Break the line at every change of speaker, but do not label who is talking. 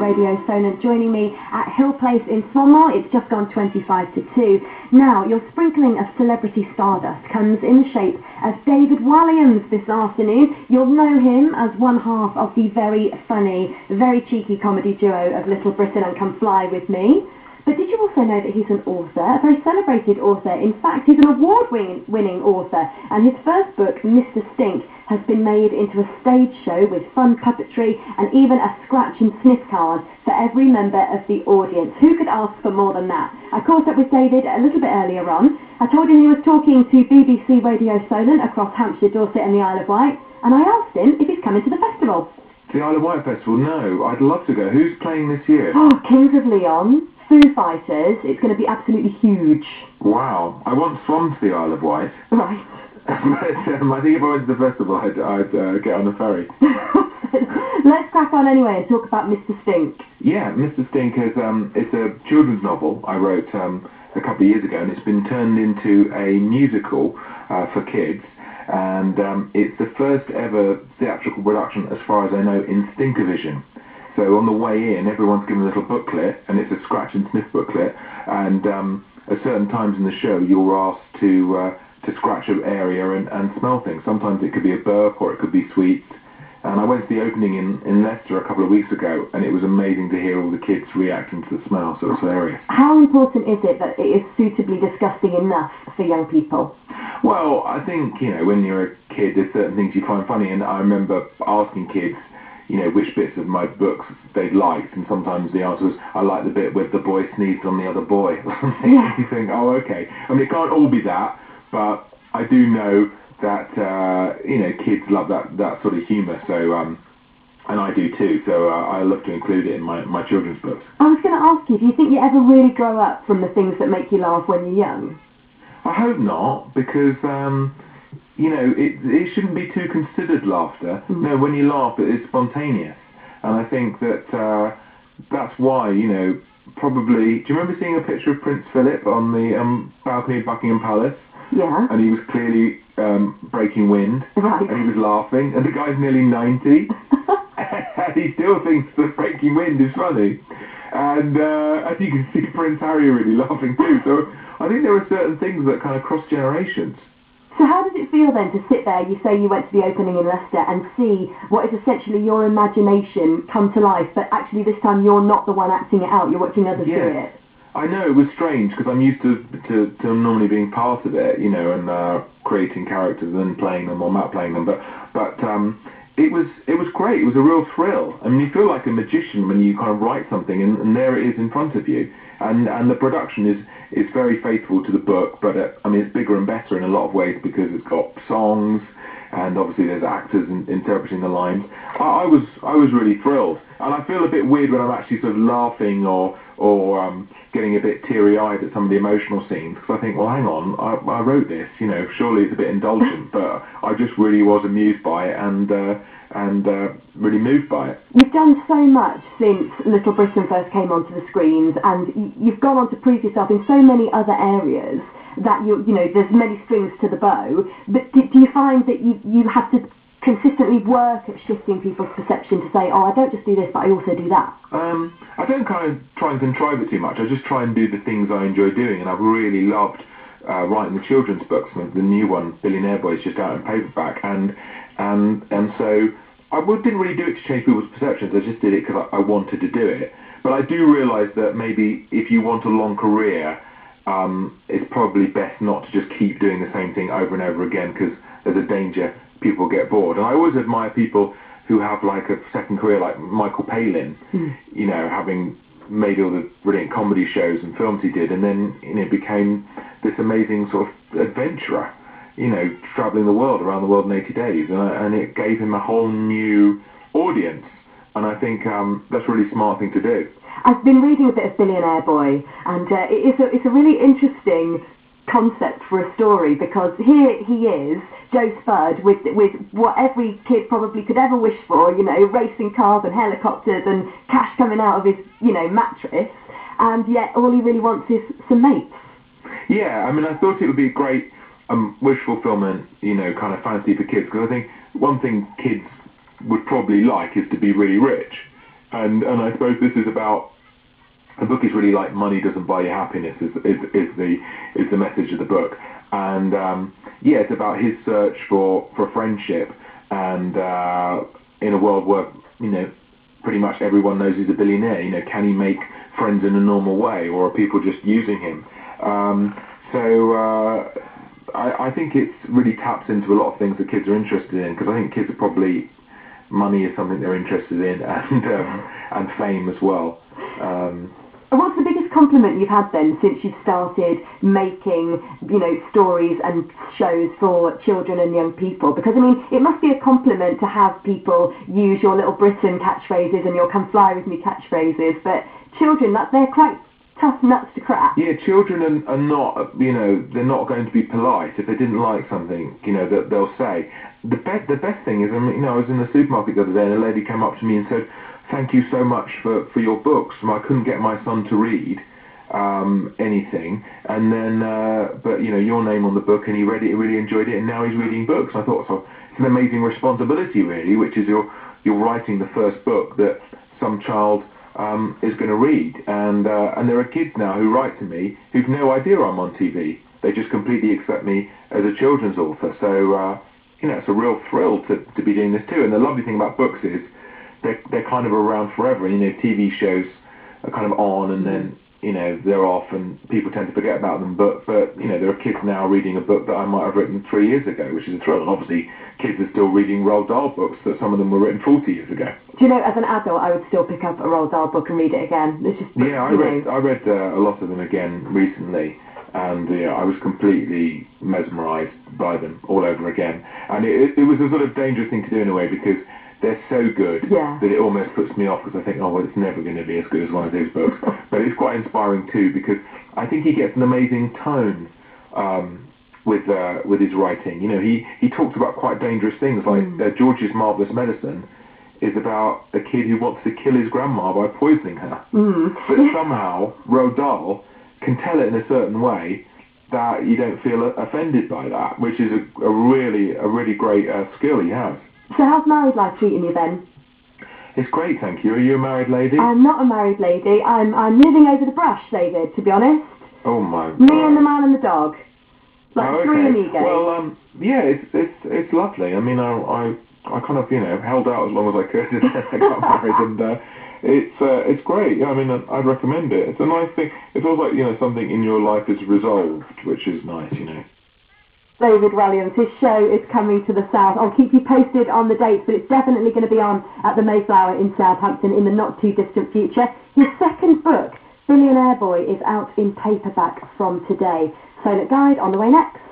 Radio Solent joining me at Hill Place in Swanmore. It's just gone 25 to 2. Now, your sprinkling of celebrity stardust comes in the shape of David Walliams this afternoon. You'll know him as one half of the very funny, very cheeky comedy duo of Little Britain and Come Fly With Me. But did you also know that he's an author, a very celebrated author? In fact, he's an award-winning author, and his first book, Mr. Stink, has been made into a stage show with fun puppetry and even a scratch and sniff card for every member of the audience. Who could ask for more than that? I caught up with David a little bit earlier on. I told him he was talking to BBC Radio Solent across Hampshire, Dorset and the Isle of Wight, and I asked him if he's coming to the festival.
The Isle of Wight Festival? No, I'd love to go. Who's playing this year?
Oh, Kings of Leon. Foo Fighters. It's going to be absolutely huge.
Wow. I swum to the Isle of Wight.
Right.
but um, I think if I went to the festival, I'd, I'd uh, get on the ferry.
Let's crack on anyway and talk about Mr. Stink.
Yeah, Mr. Stink is um, it's a children's novel I wrote um, a couple of years ago, and it's been turned into a musical uh, for kids. And um, it's the first ever theatrical production, as far as I know, in Stinkervision. So on the way in, everyone's given a little booklet, and it's a scratch and sniff booklet. And um, at certain times in the show, you're asked to uh, to scratch an area and, and smell things. Sometimes it could be a burp or it could be sweets. And I went to the opening in, in Leicester a couple of weeks ago, and it was amazing to hear all the kids reacting to the smell, so it was hilarious.
How important is it that it is suitably disgusting enough for young people?
Well, I think, you know, when you're a kid, there's certain things you find funny, and I remember asking kids, you know, which bits of my books they liked, and sometimes the answer was, I like the bit where the boy sneezed on the other boy.
Yeah.
you think, oh, okay. I mean, it can't all be that, but I do know that, uh, you know, kids love that, that sort of humour, so, um, and I do too, so uh, I love to include it in my, my children's books.
I was going to ask you, do you think you ever really grow up from the things that make you laugh when you're young?
I hope not, because um, you know it, it shouldn't be too considered laughter.
Mm.
No, when you laugh, it's spontaneous, and I think that uh, that's why you know probably. Do you remember seeing a picture of Prince Philip on the um, balcony of Buckingham Palace?
Yeah.
And he was clearly um, breaking wind,
Right.
and he was laughing, and the guy's nearly ninety, and he still thinks that breaking wind is funny. And uh, as you can see, Prince Harry really laughing too. So I think there are certain things that kind of cross generations.
So how does it feel then to sit there, you say you went to the opening in Leicester, and see what is essentially your imagination come to life, but actually this time you're not the one acting it out, you're watching others do it?
I know it was strange because I'm used to, to to normally being part of it, you know, and uh, creating characters and playing them or Matt playing them. But but um, it was it was great. It was a real thrill. I mean, you feel like a magician when you kind of write something and, and there it is in front of you. And and the production is is very faithful to the book, but uh, I mean it's bigger and better in a lot of ways because it's got songs and obviously there's actors in, interpreting the lines. I, I was I was really thrilled, and I feel a bit weird when I'm actually sort of laughing or or um, getting a bit teary-eyed at some of the emotional scenes because I think, well, hang on, I, I wrote this, you know, surely it's a bit indulgent, but I just really was amused by it and uh, and uh, really moved by it.
You've done so much since Little Britain first came onto the screens, and you've gone on to prove yourself in so many other areas that you you know there's many strings to the bow. But do, do you find that you you have to consistently work at shifting people's perception to say, oh, I don't just do this, but I also do that?
Um, I don't kind of try and contrive it too much. I just try and do the things I enjoy doing, and I've really loved uh, writing the children's books. The new one, Billionaire Boy, is just out in paperback, and and and so I didn't really do it to change people's perceptions. I just did it because I, I wanted to do it. But I do realise that maybe if you want a long career, um, it's probably best not to just keep doing the same thing over and over again because there's a danger people get bored. And I always admire people who have like a second career, like Michael Palin, you know, having made all the brilliant comedy shows and films he did, and then you know became this amazing sort of adventurer, you know, traveling the world around the world in 80 days, and, and it gave him a whole new audience. And I think um, that's a really smart thing to do.
I've been reading a bit of Billionaire Boy, and uh, it's a it's a really interesting concept for a story because here he is, Joe Spud, with with what every kid probably could ever wish for, you know, racing cars and helicopters and cash coming out of his, you know, mattress, and yet all he really wants is some mates.
Yeah, I mean, I thought it would be a great um, wish fulfillment, you know, kind of fantasy for kids because I think one thing kids would probably like is to be really rich, and and I suppose this is about the book is really like money doesn't buy you happiness is is, is the is the message of the book, and um, yeah, it's about his search for for friendship, and uh, in a world where you know pretty much everyone knows he's a billionaire, you know, can he make friends in a normal way, or are people just using him? Um, so. Uh, I, I think it really taps into a lot of things that kids are interested in because I think kids are probably money is something they're interested in and um, and fame as well. Um,
What's the biggest compliment you've had then since you've started making, you know, stories and shows for children and young people? Because I mean, it must be a compliment to have people use your little Britain catchphrases and your "Come Fly with Me" catchphrases, but children, that they're quite tough nuts to crack.
Yeah, children are, are not, you know, they're not going to be polite if they didn't like something, you know, that they'll say. The best, the best thing is, I mean, you know, I was in the supermarket the other day and a lady came up to me and said, "Thank you so much for for your books." I couldn't get my son to read um, anything, and then, uh, but you know, your name on the book, and he read it, really enjoyed it, and now he's reading books. I thought, so it's an amazing responsibility, really, which is you're you're writing the first book that some child um, is going to read. And uh, and there are kids now who write to me who've no idea I'm on TV. They just completely accept me as a children's author. So uh, you know, it's a real thrill to, to be doing this too. And the lovely thing about books is they're they're kind of around forever. And, You know, TV shows are kind of on and then you know they're off and people tend to forget about them. But but you know there are kids now reading a book that I might have written three years ago, which is a thrill. And obviously kids are still reading Roald Dahl books that some of them were written 40 years ago.
Do you know, as an adult, I would still pick up a Roald Dahl book and read it again. It's just
Yeah, I read
know,
I read uh, a lot of them again recently, and yeah, I was completely mesmerised by them all over again. And it, it was a sort of dangerous thing to do in a way because they're so good
Yeah.
that it almost puts me off because I think, oh well, it's never going to be as good as one of his books. but it's quite inspiring too because I think he gets an amazing tone. Um, with uh, with his writing, you know, he he talks about quite dangerous things like uh, George's marvelous medicine is about a kid who wants to kill his grandma by poisoning her.
mm.
But somehow, Roald Dahl can tell it in a certain way that you don't feel offended by that, which is a, a really a really great uh, skill he has.
So how's married life treating you then?
It's great, thank you. Are you a married lady?
I'm not a married lady. I'm I'm living over the brush, David. To be honest,
oh my
me
god.
and the man and the dog, like
oh,
three
okay.
amigos.
Well, um, yeah, it's it's it's lovely. I mean, I I, I kind of you know held out as long as I could and I got married, and uh, it's uh, it's great. Yeah, I mean, I'd recommend it. It's a nice thing. It feels like you know something in your life is resolved, which is nice. You know.
David Walliams. His show is coming to the south. I'll keep you posted on the dates, but it's definitely going to be on at the Mayflower in Southampton in the not too distant future. His second book, Billionaire Boy, is out in paperback from today. Silent Guide on the way next.